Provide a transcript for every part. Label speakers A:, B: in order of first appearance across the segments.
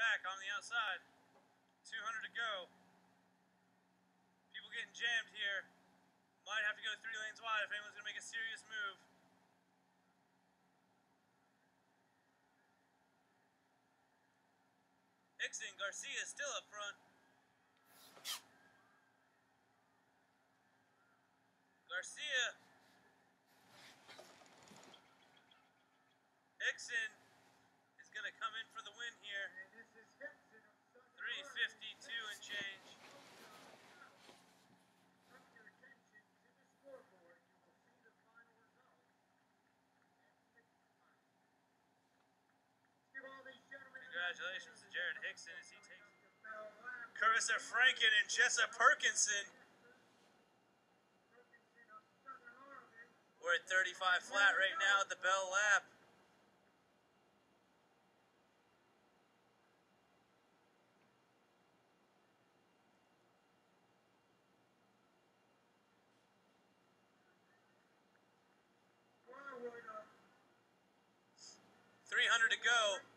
A: back on the outside. 200 to go. People getting jammed here. Might have to go three lanes wide if anyone's going to make a serious move. Hickson, Garcia still up front. Garcia. Hickson is going to come in for the win here. 352 and change. Congratulations to Jared Hickson as he takes Carissa Franken and Jessa Perkinson. We're at 35 flat right now at the Bell Lap. Three hundred to go.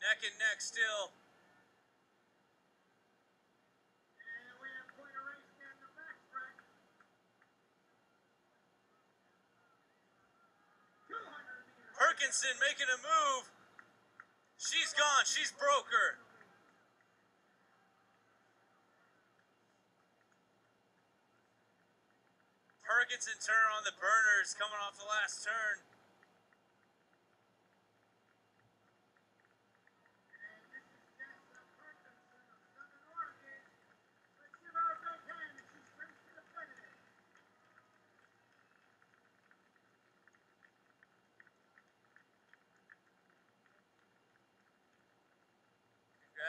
A: Neck and neck still. Perkinson making a move. She's gone. She's broke her. Perkinson turn on the burners coming off the last turn.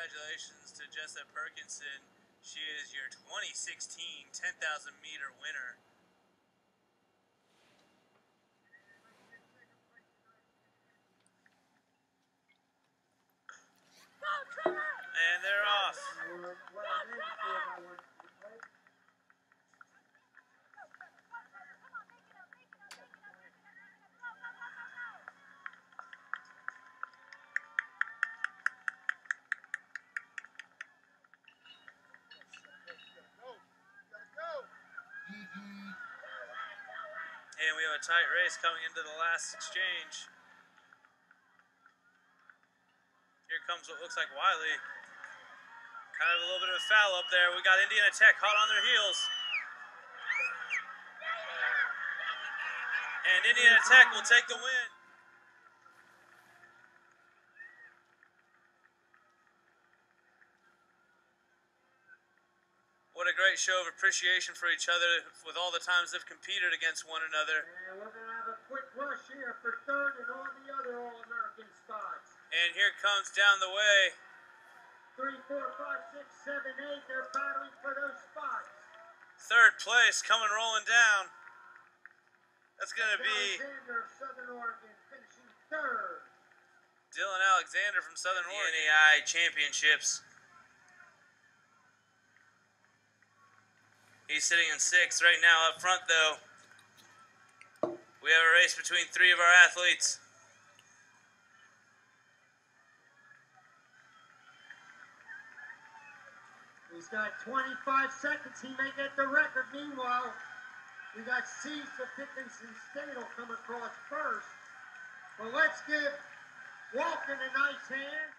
A: Congratulations to Jessa Perkinson. She is your 2016 10,000 meter winner. And they're off. And we have a tight race coming into the last exchange. Here comes what looks like Wiley. Kind of a little bit of a foul up there. We got Indiana Tech hot on their heels. And Indiana Tech will take the win. What a great show of appreciation for each other with all the times they've competed against one another.
B: And we're going to have a quick rush here for third and all the other All-American spots.
A: And here comes down the way
B: Three, four, five, six, seven, eight. They're battling for those spots.
A: third place coming rolling down. That's going to be
B: Alexander of Southern Oregon finishing third.
A: Dylan Alexander from Southern Oregon. NAI Championships. He's sitting in sixth right now up front, though. We have a race between three of our athletes.
B: He's got 25 seconds. He may get the record. Meanwhile, we got Cease of Dickinson State will come across first. But let's give Walken a nice hand.